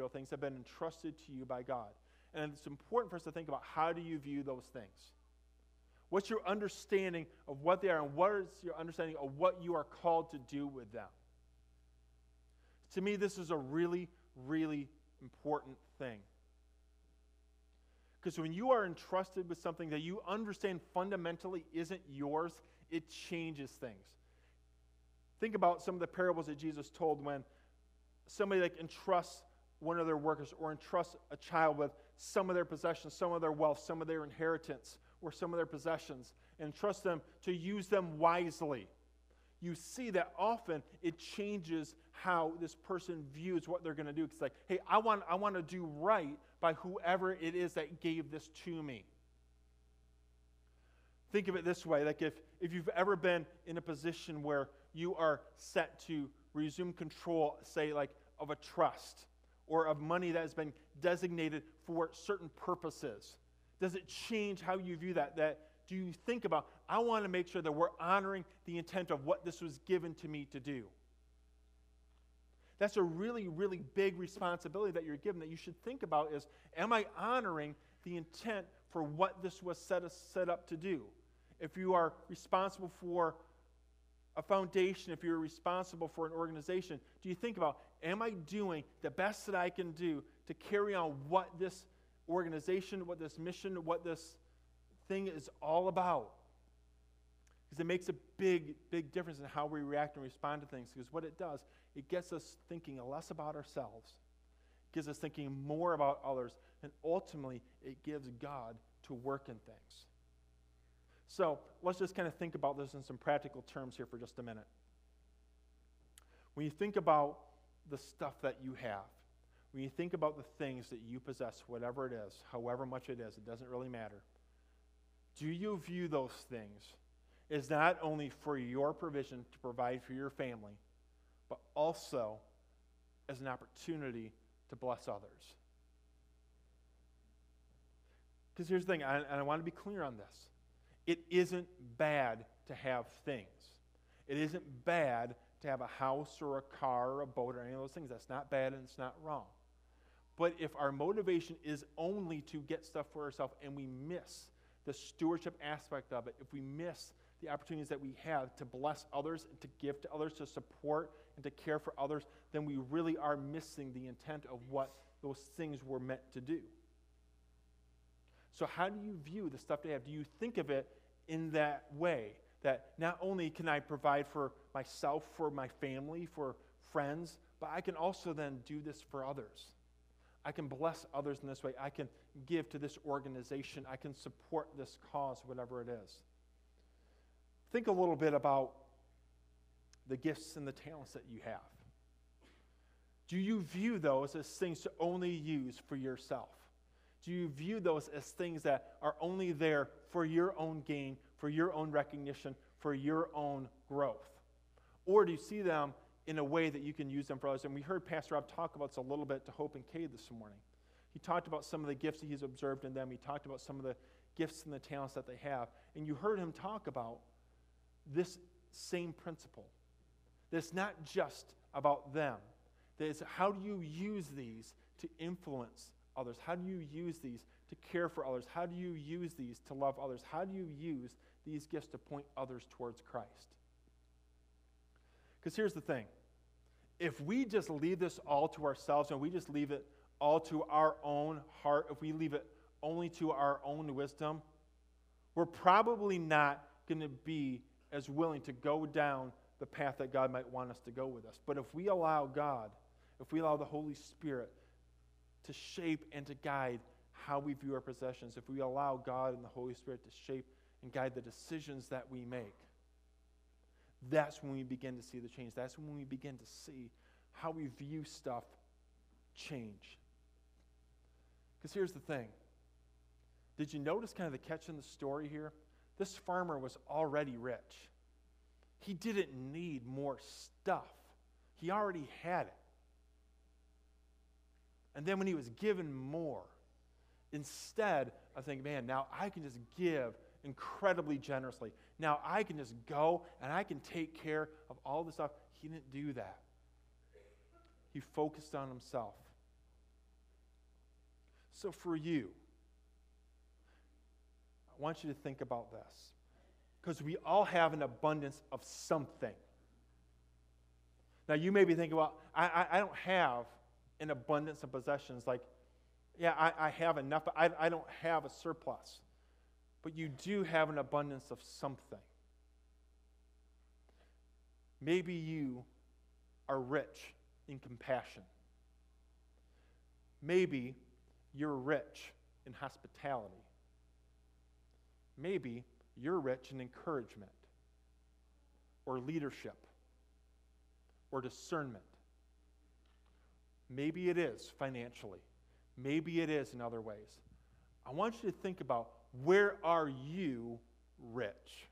material things have been entrusted to you by God. And it's important for us to think about how do you view those things? What's your understanding of what they are, and what is your understanding of what you are called to do with them? To me, this is a really, really important thing. Because when you are entrusted with something that you understand fundamentally isn't yours, it changes things. Think about some of the parables that Jesus told when somebody like entrusts one of their workers or entrust a child with some of their possessions, some of their wealth, some of their inheritance, or some of their possessions, and trust them to use them wisely. You see that often it changes how this person views what they're going to do. It's like, hey, I want, I want to do right by whoever it is that gave this to me. Think of it this way like if, if you've ever been in a position where you are set to resume control, say, like of a trust or of money that has been designated for certain purposes, does it change how you view that? That do you think about, I want to make sure that we're honoring the intent of what this was given to me to do? That's a really, really big responsibility that you're given that you should think about is, am I honoring the intent for what this was set, set up to do? If you are responsible for a foundation, if you're responsible for an organization, do you think about, am I doing the best that I can do to carry on what this organization, what this mission, what this thing is all about? Because it makes a big, big difference in how we react and respond to things. Because what it does, it gets us thinking less about ourselves, gives us thinking more about others, and ultimately, it gives God to work in things. So let's just kind of think about this in some practical terms here for just a minute. When you think about the stuff that you have, when you think about the things that you possess, whatever it is, however much it is, it doesn't really matter. Do you view those things as not only for your provision to provide for your family, but also as an opportunity to bless others? Because here's the thing, and I want to be clear on this. It isn't bad to have things. It isn't bad to have a house or a car or a boat or any of those things. That's not bad and it's not wrong. But if our motivation is only to get stuff for ourselves and we miss the stewardship aspect of it, if we miss the opportunities that we have to bless others and to give to others, to support and to care for others, then we really are missing the intent of what those things were meant to do. So, how do you view the stuff they have? Do you think of it in that way? That not only can I provide for myself, for my family, for friends, but I can also then do this for others. I can bless others in this way. I can give to this organization. I can support this cause, whatever it is. Think a little bit about the gifts and the talents that you have. Do you view those as things to only use for yourself? Do you view those as things that are only there for your own gain, for your own recognition, for your own growth? Or do you see them in a way that you can use them for others. And we heard Pastor Rob talk about this a little bit to Hope and Kay this morning. He talked about some of the gifts that he's observed in them. He talked about some of the gifts and the talents that they have. And you heard him talk about this same principle. That it's not just about them. That it's how do you use these to influence others? How do you use these to care for others? How do you use these to love others? How do you use these gifts to point others towards Christ? Because here's the thing if we just leave this all to ourselves and we just leave it all to our own heart, if we leave it only to our own wisdom, we're probably not going to be as willing to go down the path that God might want us to go with us. But if we allow God, if we allow the Holy Spirit to shape and to guide how we view our possessions, if we allow God and the Holy Spirit to shape and guide the decisions that we make, that's when we begin to see the change. That's when we begin to see how we view stuff change. Because here's the thing did you notice kind of the catch in the story here? This farmer was already rich. He didn't need more stuff, he already had it. And then when he was given more, instead of thinking, man, now I can just give incredibly generously. Now I can just go and I can take care of all the stuff. He didn't do that. He focused on himself. So for you, I want you to think about this. Because we all have an abundance of something. Now, you may be thinking, well, I, I, I don't have an abundance of possessions. Like, yeah, I, I have enough, I, I don't have a surplus. But you do have an abundance of something. Maybe you are rich in compassion. Maybe you're rich in hospitality. Maybe you're rich in encouragement or leadership or discernment. Maybe it is financially. Maybe it is in other ways. I want you to think about where are you rich?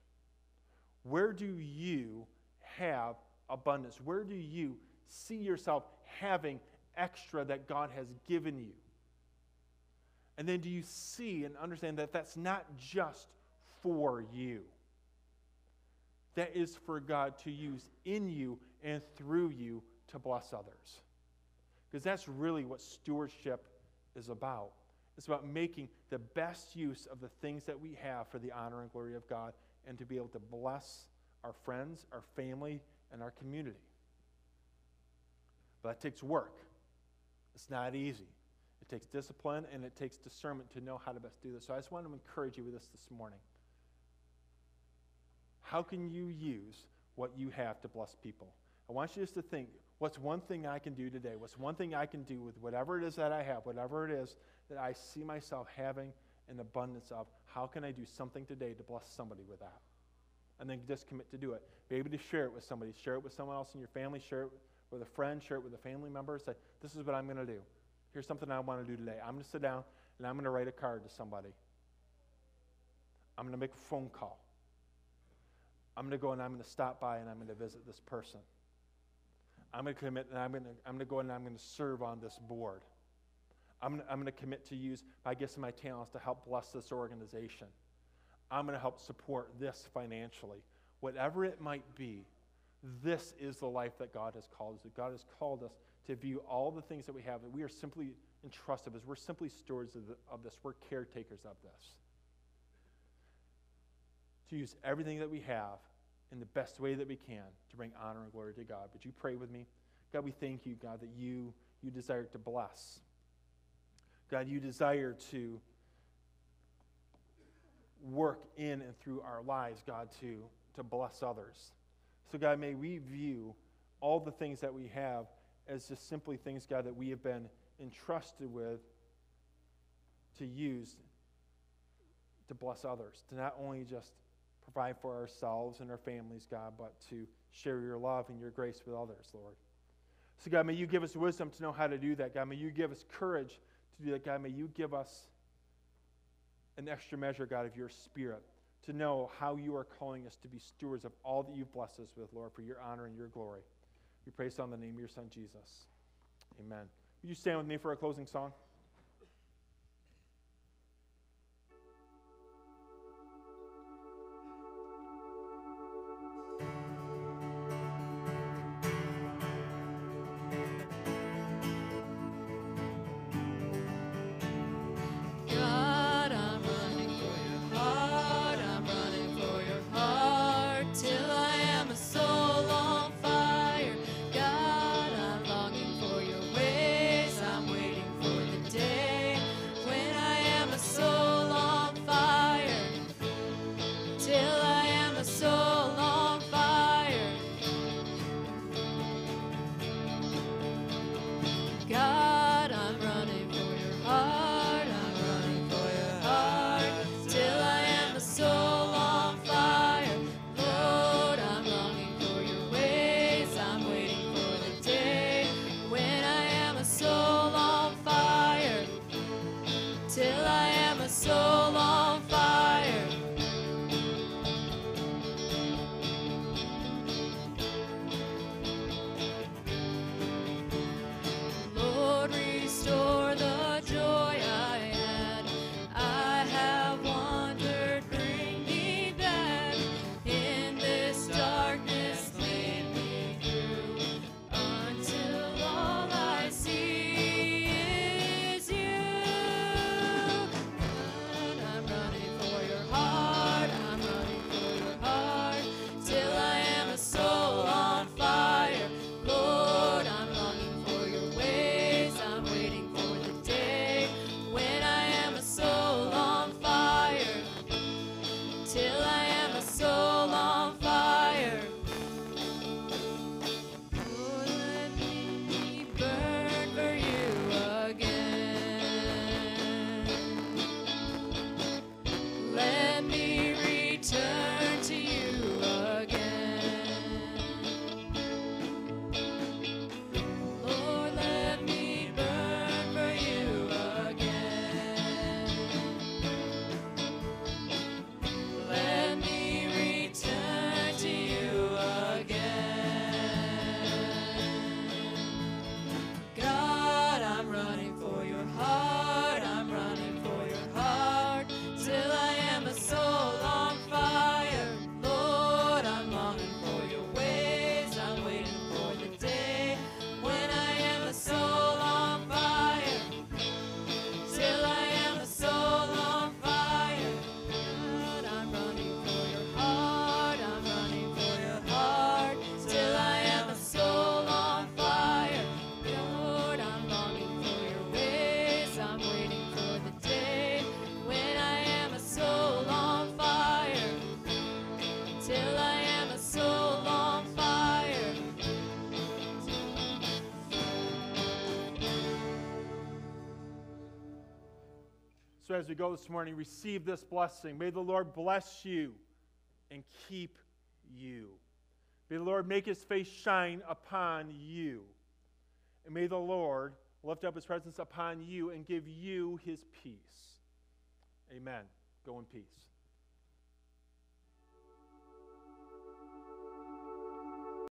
Where do you have abundance? Where do you see yourself having extra that God has given you? And then do you see and understand that that's not just for you? That is for God to use in you and through you to bless others. Because that's really what stewardship is about. It's about making the best use of the things that we have for the honor and glory of God and to be able to bless our friends, our family, and our community. But that takes work. It's not easy. It takes discipline and it takes discernment to know how to best do this. So I just want to encourage you with this this morning. How can you use what you have to bless people? I want you just to think what's one thing I can do today? What's one thing I can do with whatever it is that I have, whatever it is that I see myself having an abundance of? How can I do something today to bless somebody with that? And then just commit to do it. Be able to share it with somebody, share it with someone else in your family, share it with a friend, share it with a family member. Say, this is what I'm going to do. Here's something I want to do today. I'm going to sit down and I'm going to write a card to somebody. I'm going to make a phone call. I'm going to go and I'm going to stop by and I'm going to visit this person. I'm going to commit and I'm going to, I'm going to go and I'm going to serve on this board. I'm going, to, I'm going to commit to use my gifts and my talents to help bless this organization. I'm going to help support this financially. Whatever it might be, this is the life that God has called us. God has called us to view all the things that we have, that we are simply entrusted as. We're simply stewards of, the, of this. We're caretakers of this. To use everything that we have in the best way that we can to bring honor and glory to God. Would you pray with me? God, we thank you, God, that you, you desire to bless. God, you desire to work in and through our lives, God, to, to bless others. So, God, may we view all the things that we have as just simply things, God, that we have been entrusted with to use to bless others, to not only just provide for ourselves and our families, God, but to share your love and your grace with others, Lord. So, God, may you give us wisdom to know how to do that. God, may you give us courage to do that. God, may you give us an extra measure, God, of your spirit to know how you are calling us to be stewards of all that you've blessed us with, Lord, for your honor and your glory. We praise on the name of your Son, Jesus. Amen. Would you stand with me for a closing song? So as we go this morning, receive this blessing. May the Lord bless you and keep you. May the Lord make his face shine upon you. And may the Lord lift up his presence upon you and give you his peace. Amen. Go in peace.